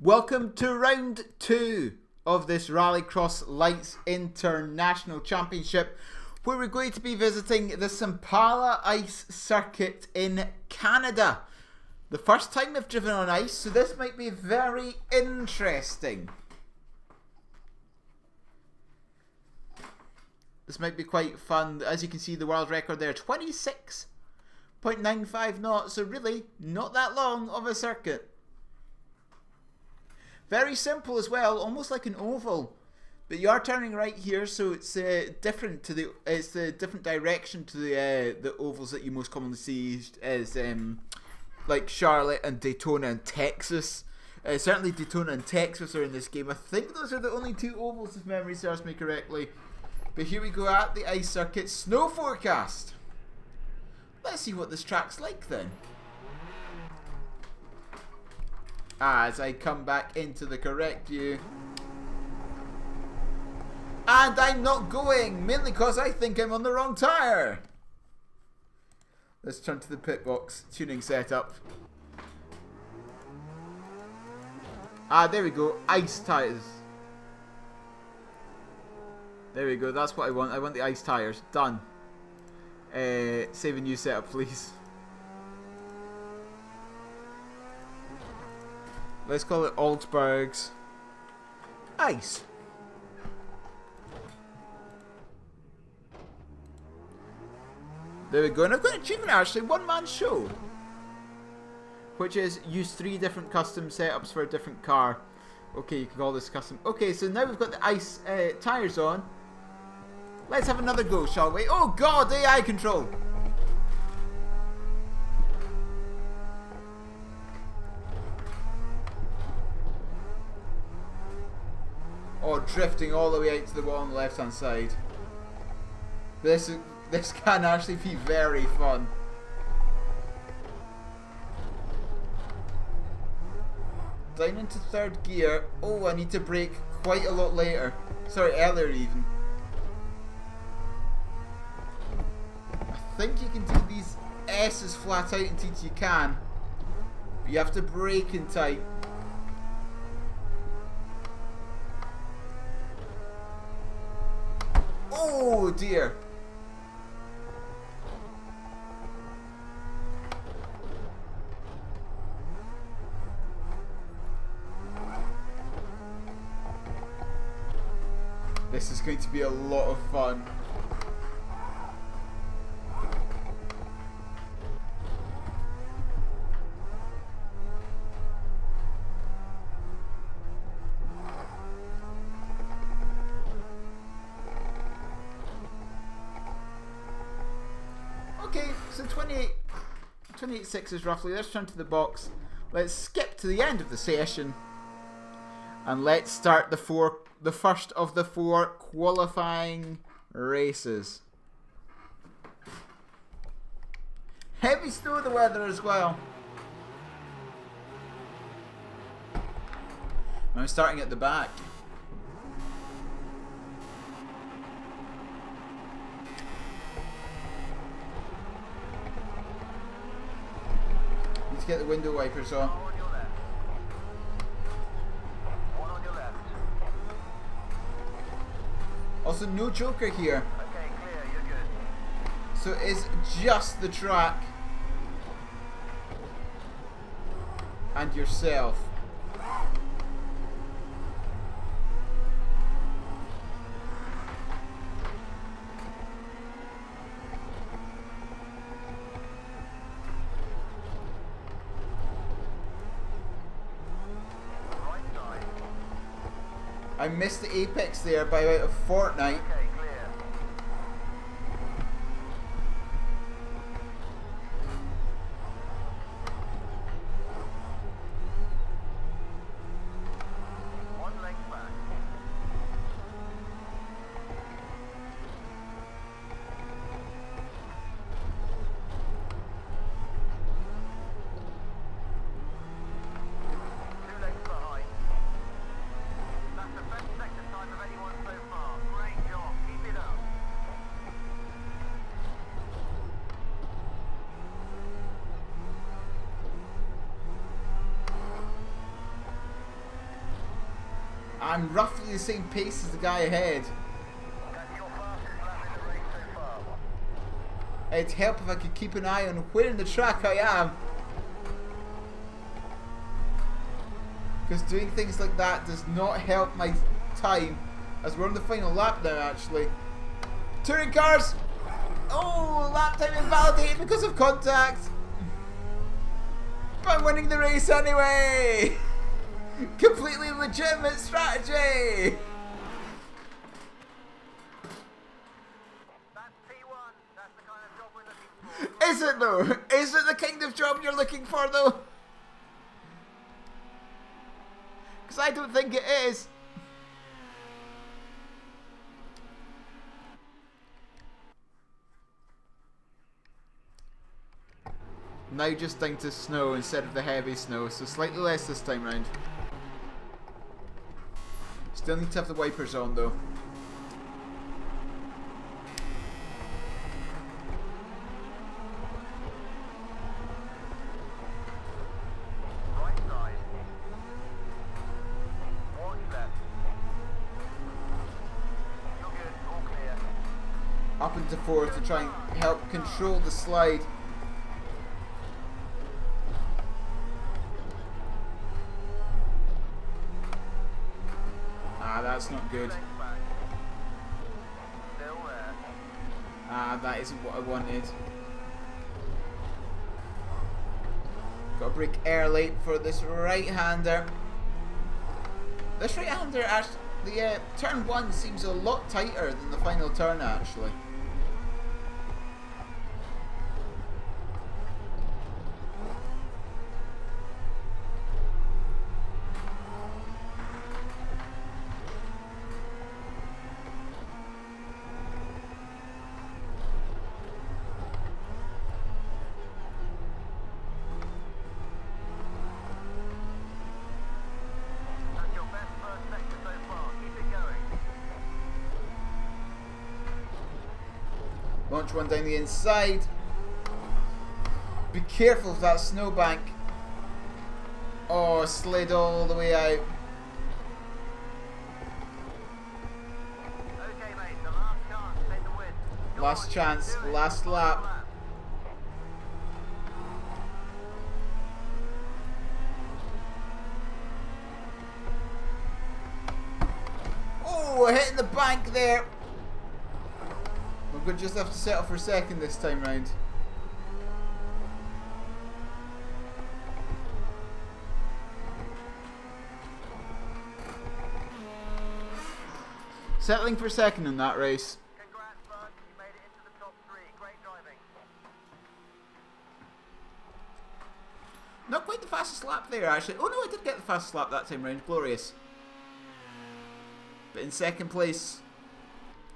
Welcome to round two of this Rallycross Lites International Championship, where we're going to be visiting the Sampala Ice Circuit in Canada. The first time I've driven on ice, so this might be very interesting. This might be quite fun. As you can see, the world record there, 26.95 knots, so really not that long of a circuit. Very simple as well, almost like an oval. But you are turning right here, so it's uh, different to the it's a different direction to the uh, the ovals that you most commonly see as um, like Charlotte and Daytona and Texas. Uh, certainly Daytona and Texas are in this game. I think those are the only two ovals, if memory serves me correctly. But here we go at the ice circuit snow forecast. Let's see what this track's like then. As I come back into the correct view. And I'm not going, mainly because I think I'm on the wrong tyre. Let's turn to the pit box tuning setup. Ah, there we go. Ice tyres. There we go. That's what I want. I want the ice tyres. Done. Uh, save a new setup, please. Let's call it Augsburg's Ice. There we go, and I've got an achievement actually, one man show. Which is use three different custom setups for a different car. Okay, you can call this custom. Okay, so now we've got the ice uh, tyres on. Let's have another go, shall we? Oh god, AI control! Oh, drifting all the way out to the wall on the left hand side. This this can actually be very fun. Down into third gear. Oh, I need to brake quite a lot later. Sorry, earlier even. I think you can do these S's flat out until you can. But you have to brake in tight. Oh dear. This is going to be a lot of fun. 28 sixes roughly. Let's turn to the box. Let's skip to the end of the session. And let's start the four, the first of the four qualifying races. Heavy snow the weather as well. I'm starting at the back. To get the window wipers on. Also, no Joker here. So it's just the track. And yourself. Right side. I missed the apex there by about a fortnight. Okay, I'm roughly the same pace as the guy ahead. It'd help if I could keep an eye on where in the track I am. Because doing things like that does not help my time. As we're on the final lap now, actually. Touring cars! Oh, lap time invalidated because of contact! But I'm winning the race anyway! Completely legitimate strategy! That's P1. That's the kind of job we're looking for. Is it though? Is it the kind of job you're looking for though? Because I don't think it is. Now just down to snow instead of the heavy snow, so slightly less this time round. Still need to have the wipers on though. Up into fourth to try and help control the slide. Good. Ah, that isn't what I wanted. Got to brake early for this right-hander. This right-hander actually, the uh, turn one seems a lot tighter than the final turn actually. That's your best first sector so far. Keep it going. Launch one down the inside. Be careful of that snowbank. Oh, slid all the way out. Okay, mate. Last chance. Take the win. Go Last on, you chance, can do it. last lap. Oh, hitting the bank there. We're going to just have to settle for second this time round. Settling for second in that race. Congrats, bud. You made it into the top three. Great driving. Not quite the fastest lap there, actually. Oh no, I did get the fastest lap that time round. Glorious. But in second place,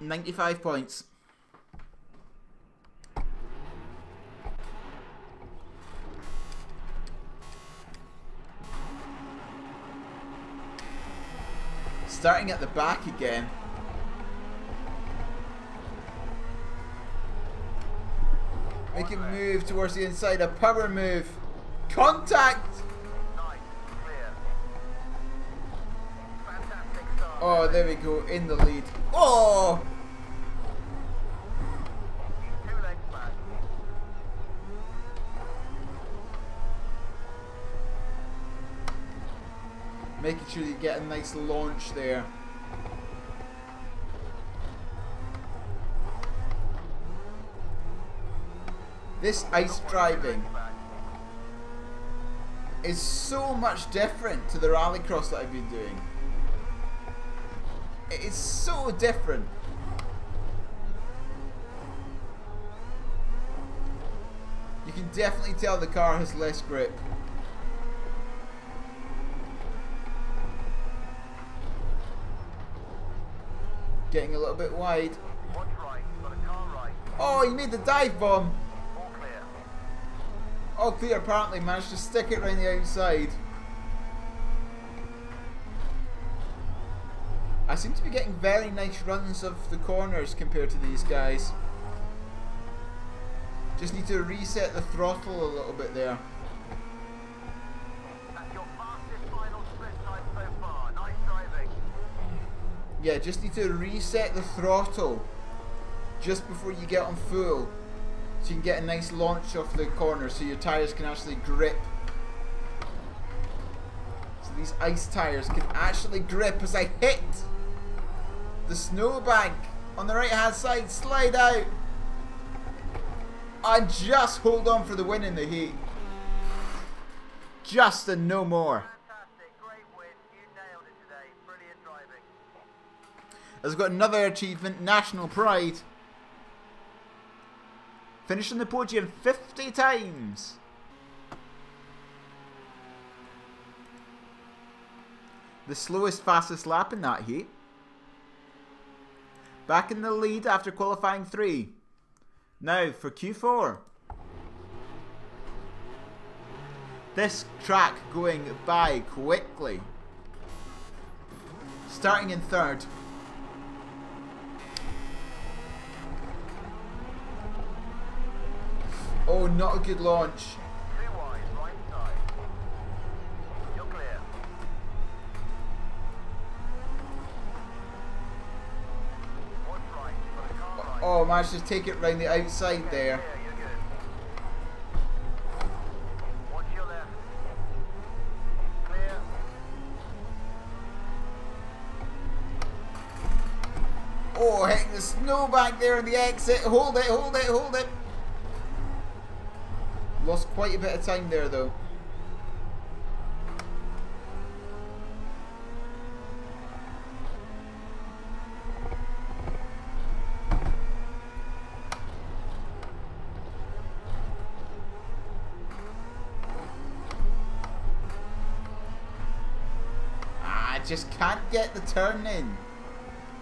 95 points. Starting at the back again. Make him move towards the inside. A power move. Contact! Oh, there we go. In the lead. Oh! Two legs back. Making sure you get a nice launch there. This ice driving is so much different to the rallycross that I've been doing. It is so different. You can definitely tell the car has less grip. Getting a little bit wide. Watch right. Got a car right. Oh, you made the dive bomb. All clear. All clear apparently managed to stick it around the outside. I seem to be getting very nice runs of the corners compared to these guys. Just need to reset the throttle a little bit there. That's your fastest final split time so far. Nice driving. Yeah, just need to reset the throttle just before you get on full. So you can get a nice launch off the corner so your tyres can actually grip. So these ice tyres can actually grip as I hit the snowbank on the right hand side, slide out. And just hold on for the win in the heat. Just and no more. Fantastic, great win. You nailed it today. Brilliant driving. Has got another achievement, National Pride. Finishing the podium 50 times. The slowest, fastest lap in that heat. Back in the lead after qualifying three. Now for Q4. This track going by quickly. Starting in third. Oh, not a good launch. Oh, managed to take it round the outside Okay, there. Oh, hitting the snowbank there in the exit. Hold it, hold it, hold it. Lost quite a bit of time there though. Ah, I just can't get the turn in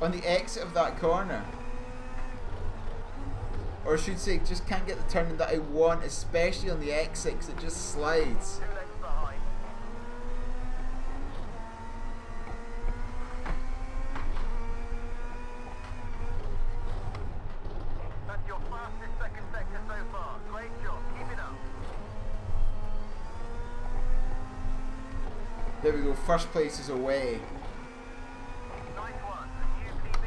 on the exit of that corner. Or I should say, just can't get the turning that I want, especially on the exit, 'cause it just slides. Two lengths behind. That's your fastest second sector so far. Great job. Keep it up. There we go, first place is away. Nice one. UPB.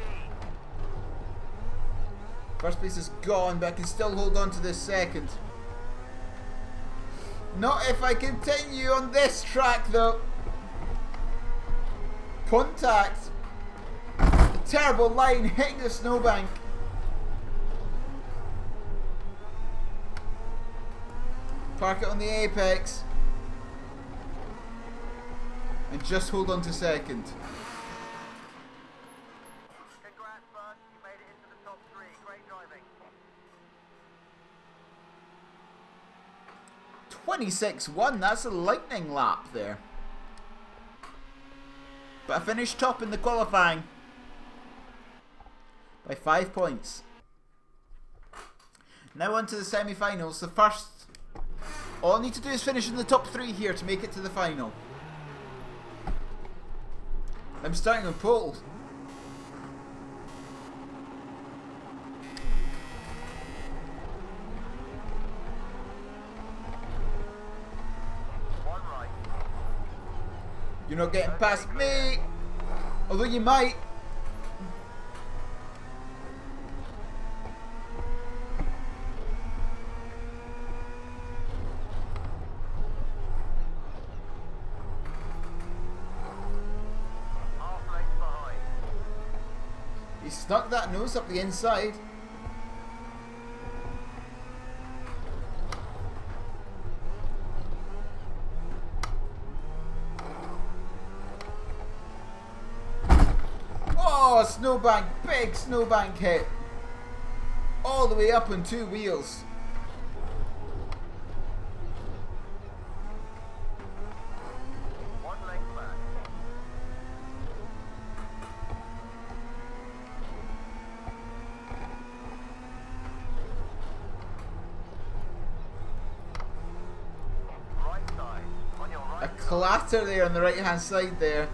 First place is gone, but I can still hold on to this second. Not if I continue on this track though. Contact. A terrible line hitting the snowbank. Park it on the apex. And just hold on to second. Congrats, bud. You made it into the top three. Great driving. 26-1, that's a lightning lap there. But I finished top in the qualifying. By 5 points. Now on to the semi-finals. The first... All I need to do is finish in the top 3 here to make it to the final. I'm starting on pole. You're not getting past me. Although you might. He stuck that nose up the inside. Oh, snowbank, big snowbank hit. All the way up on two wheels. One length back. Right side. On your A clatter there on the right hand side there.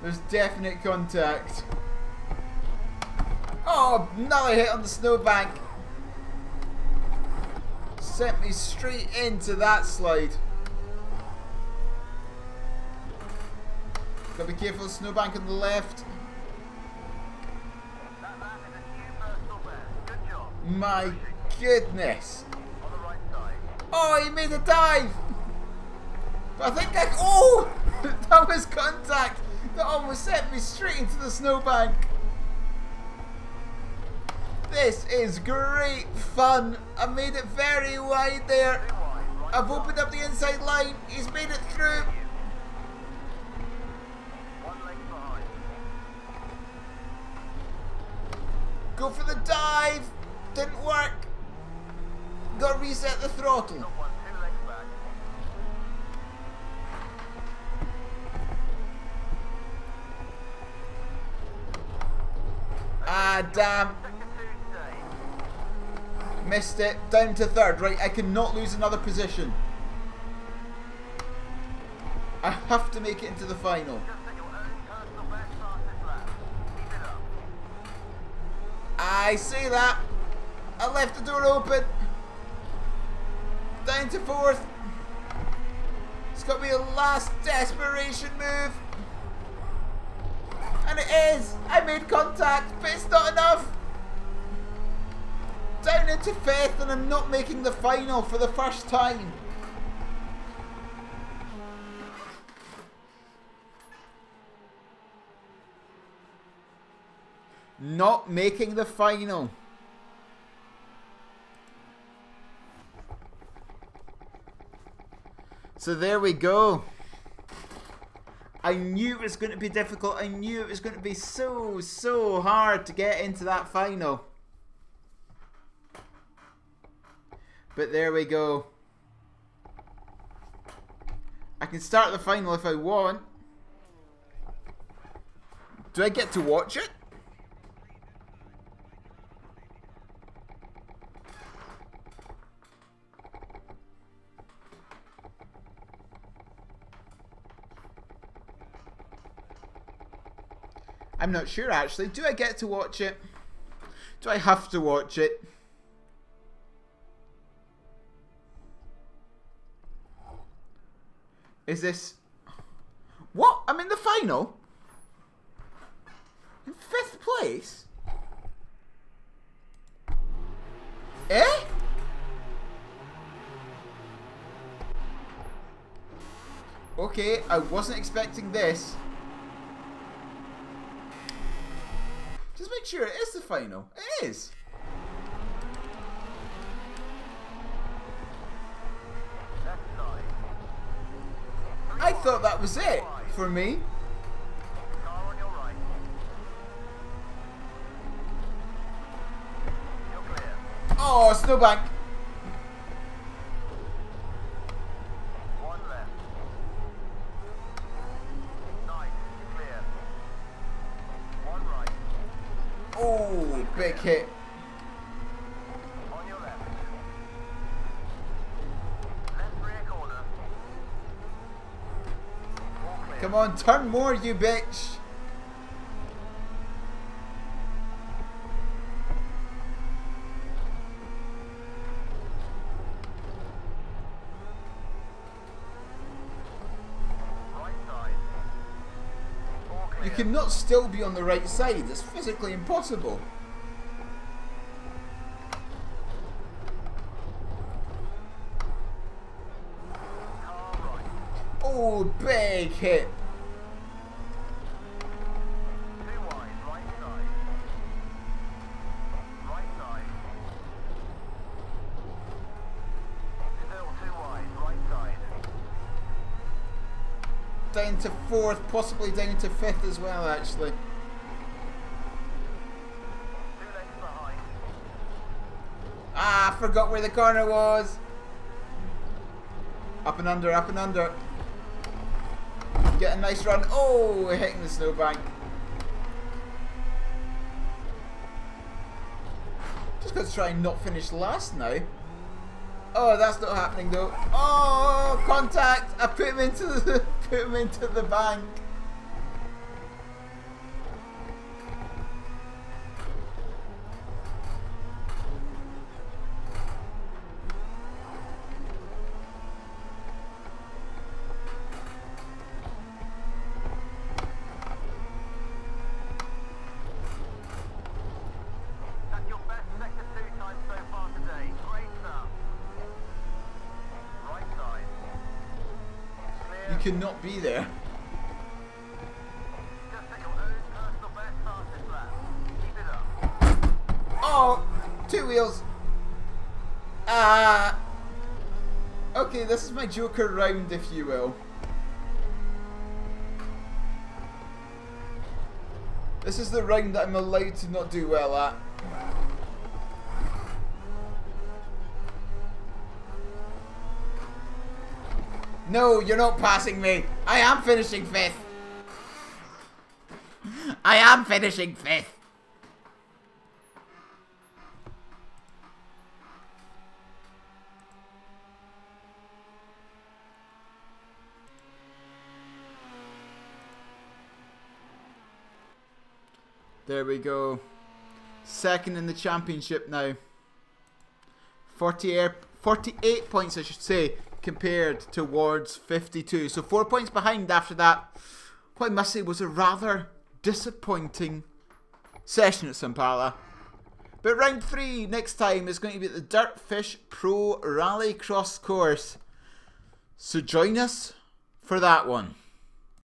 There's definite contact. Oh another I hit on the snowbank. Sent me straight into that slide. Gotta be careful, snowbank on the left. My goodness. Oh, he made a dive! But I think I. Oh! that was contact! That almost sent me straight into the snowbank! This is great fun. I made it very wide there. I've opened up the inside line. He's made it through. Go for the dive. Didn't work. Got to reset the throttle. Ah, damn. Missed it. Down to third. Right, I cannot lose another position. I have to make it into the final. I see that. I left the door open. Down to fourth. It's got to be a last desperation move. And it is. I made contact, but it's not enough. Down into fifth, and I'm not making the final for the first time. Not making the final. So there we go. I knew it was going to be difficult. I knew it was going to be so, so hard to get into that final. But there we go. I can start the final if I want. Do I get to watch it? I'm not sure actually. Do I get to watch it? Do I have to watch it? Is this. What? I'm in the final? In fifth place? Eh? Okay, I wasn't expecting this. Just make sure it is the final. It is. Left side. I thought that was it for me. Oh, snowbank. One left. Nice. Clear. One right. Oh, big hit. On your left. Left rear corner. All clear. Come on, turn more, you bitch. You cannot still be on the right side. It's physically impossible. Oh, big hit. Two wide. Right side. Right side. Still two wide. Right side. Down to fourth, possibly down to fifth as well, actually. Ah, I forgot where the corner was. Up and under, up and under. Get a nice run. Oh, we're hitting the snowbank. Just got to try and not finish last now. Oh, that's not happening though. Oh, contact! I put him into the put him into the bank. Cannot be there. Oh, two wheels. Ah. okay, this is my Joker round, if you will. This is the round that I'm allowed to not do well at. No, you're not passing me. I am finishing fifth. I am finishing fifth. There we go. Second in the championship now. 48, 48 points, I should say, compared towards 52. So four points behind after that. What I must say was a rather disappointing session at Sampala. But round three next time is going to be the Dirtfish Pro Rally Cross Course. So join us for that one.